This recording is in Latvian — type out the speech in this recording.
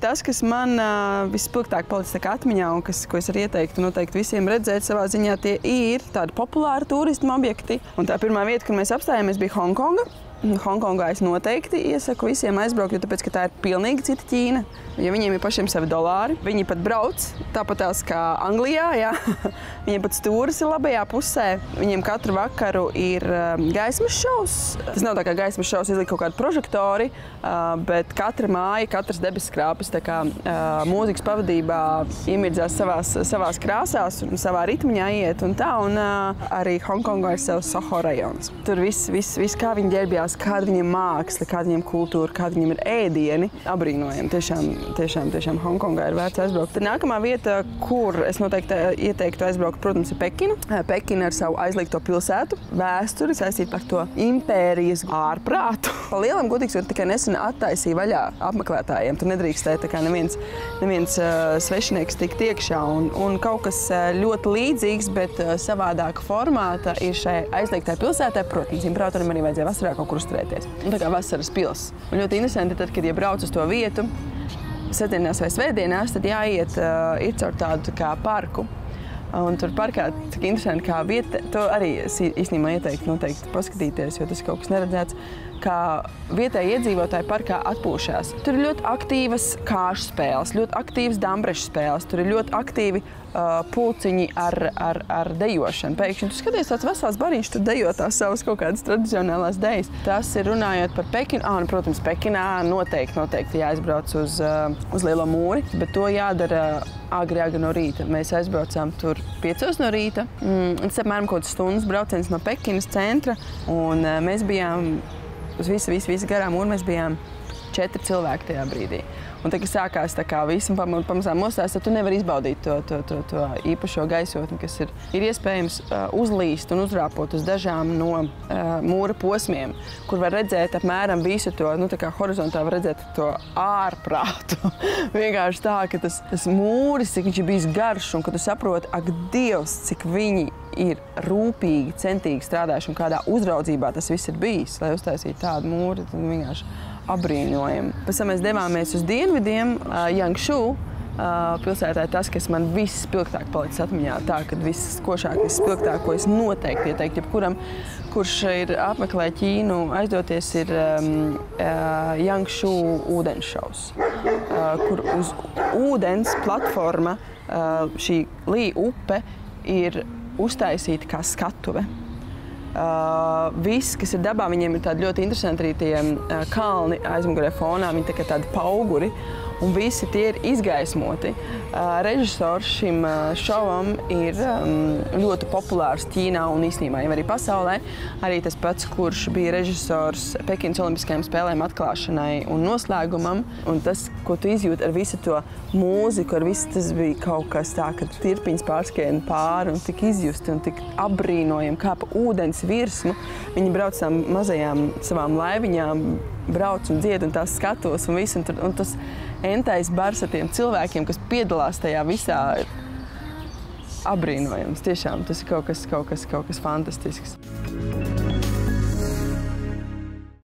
Tas, kas man uh, vispilgtāk palicis atmiņā un kas, ko es arī ieteiktu noteikti visiem redzēt savā ziņā, tie ir tādi populāri turismu objekti. Un tā pirmā vieta, kur mēs apstājāmies, bija Hongkonga. Hongkongā es noteikti iesaku visiem aizbraukt, jo tāpēc, tā ir pilnīgi cita Ķīna. Jo viņiem ir pašiem savi dolāri. Viņi pat brauc tāpat kā Anglijā. Jā. viņiem pat stūris ir labajā pusē. Viņiem katru vakaru ir um, gaismas šovs. Tas nav tā kā gaismas šovs, izlikt kaut kādu prožektori, uh, bet katra māja, katrs debesu krāpes kā, uh, mūzikas pavadībā iemirdzās savās, savās krāsās un savā ritmiņā iet. Un tā, un uh, arī Hongkongā ir savs Soho rajons. Tur viss, viss, viss kā viņi ģērbjās, kāda viņiem māksla, kāda viņiem kultūra, kāda viņiem ir ēdieni. Abrīnojami. Tiešām tiešām, tiešām Hongkongā ir vērts aizbraukt. Tad nākamā vieta, kur es noteikti ieteiktu aizbraukt, protams, ir Pekina. Pekina ar savu aizliegto pilsētu, vēsturi saistītu ar to impērijas ārprātu. Lielam godīgs, jo tikai nesen attaisīja vaļā apmeklētājiem. Tur nedrīkstēja tā kā neviens, neviens uh, svešinieks tikt iekšā. Un, un kaut kas ļoti līdzīgs, bet savādāka formāta ir šai aizliegtai pilsētai. Protams, imperatoriem arī vajadzēja vasarā kaut kur uzturēties. Un tā kā vasaras pils. Un ļoti interesanti, tad, kad iebrauc uz to vietu, sestdienās vai svētdienās, tad jāiet uh, ir caur tādu kā parku. Un tur parkā tik interesanti, kā vieta, to arī es īstenībā ieteiktu noteikti paskatīties, jo tas kaut kas neredzēts kā vietējie iedzīvotāji parkā atpūšās. Tur ir ļoti aktīvas kāršu spēles, ļoti aktīvas dambrešu spēles, tur ir ļoti aktīvi uh, pulciņi ar, ar, ar dejošanu. Pēkšņi tu skaties tāds vesels bariņš, tur dejo tās savas kaut kādas tradicionālās dejas. Tas ir runājot par Pekinu. Ah, nu, protams, Pekinā noteikti, noteikti jāizbrauc uz, uh, uz Lielo mūri, bet to jādara agri, agri no rīta. Mēs aizbraucām tur 5 no rīta. Mm, tas apmēram kaut stundas brauciens no Pekinas centra, un uh, mēs bijām uz visu, visu, visu garām mūru mēs bijām četri cilvēki tajā brīdī. Un tad, kad sākās tā kā visi pamazām mostās, tad tu nevari izbaudīt to, to, to, to īpašo gaisotni, kas ir, ir iespējams uh, uzlīst un uzrāpot uz dažām no uh, mūra posmiem, kur var redzēt apmēram visu to, nu tā kā horizontā var redzēt to ārprātu. Vienkārši tā, ka tas, tas mūris, cik viņš ir bijis garš un ka tu saproti, ak, Dievs, cik viņi ir rūpīgi, centīgi strādājuši un kādā uzraudzībā tas viss ir bijis, lai uztaisītu tādu mūri, tad vienkārši apbrīnojami. Pēc tam mēs devāmies uz dienvidiem, uh, Jankšu. Uh, pilsētā tas, kas man vispilgtāk palicis atmiņā, tā, ka viskošāk, vispilgtāk, ko es noteikti ieteiktu jebkuram, kurš ir apmeklē Ķīnu, aizdoties, ir um, uh, Jankšu ūdenšaus, uh, kur uz ūdens platforma uh, šī Lī upe ir uztaisīta kā skatuve. Uh, viss, kas ir dabā, viņiem ir tādi ļoti interesanti arī tie uh, kalni aizmugurē fonā. Viņi tā kā tādi pauguri un visi tie ir izgaismoti. Režisors šim šovam ir ļoti populārs Ķīnā un īstenībā jau arī pasaulē. Arī tas pats, kurš bija režisors Pekinas Olimpiskajām spēlēm atklāšanai un noslēgumam. Un tas, ko tu izjūti ar visu to mūziku, ar visu tas bija kaut kas tā, ka tirpiņas pārskrien pāri un tik izjusti un tik apbrīnojami kā pa ūdens virsmu. Viņi brauc tām mazajām savām laiviņām, brauc un dzied un tās skatos un visu. Un, tur, un tas, entais bars ar tiem cilvēkiem, kas piedalās tajā visā, ir apbrīnojams. Tiešām tas ir kaut kas, kaut kas, kaut kas fantastisks.